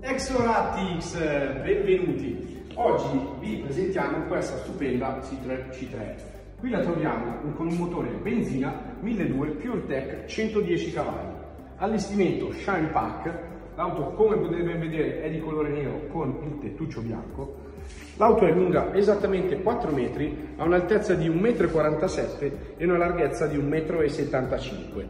Exoratix, benvenuti! Oggi vi presentiamo questa stupenda C3, C3. Qui la troviamo con un motore benzina 1200 PureTech 110 cavalli. Allestimento Shine Pack, l'auto come potete ben vedere è di colore nero con il tettuccio bianco. L'auto è lunga esattamente 4 metri, ha un'altezza di 1,47 m e una larghezza di 1,75 m.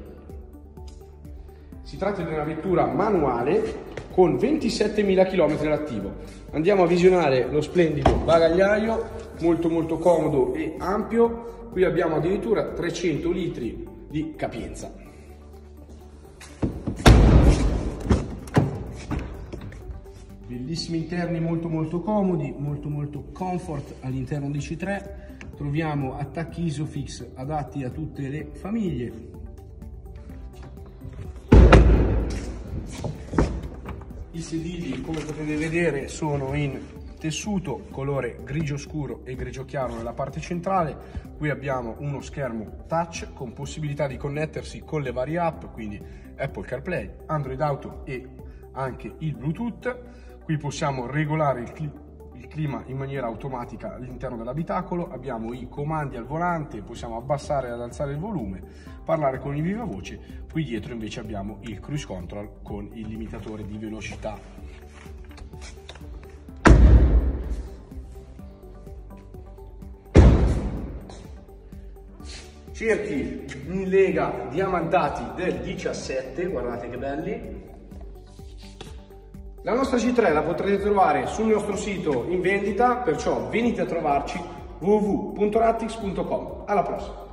Si tratta di una vettura manuale con 27.000 km all'attivo. Andiamo a visionare lo splendido bagagliaio, molto molto comodo e ampio. Qui abbiamo addirittura 300 litri di capienza. Bellissimi interni molto molto comodi, molto molto comfort all'interno di C3. Troviamo attacchi Isofix adatti a tutte le famiglie, I sedili, come potete vedere, sono in tessuto colore grigio scuro e grigio chiaro nella parte centrale. Qui abbiamo uno schermo touch con possibilità di connettersi con le varie app, quindi Apple CarPlay, Android Auto e anche il Bluetooth. Qui possiamo regolare il, clip il clima in maniera automatica all'interno dell'abitacolo, abbiamo i comandi al volante, possiamo abbassare ed alzare il volume, parlare con il viva voce, qui dietro invece abbiamo il cruise control con il limitatore di velocità. Cerchi in lega diamantati del 17, guardate che belli, la nostra C3 la potrete trovare sul nostro sito in vendita, perciò venite a trovarci www.rattix.com. Alla prossima!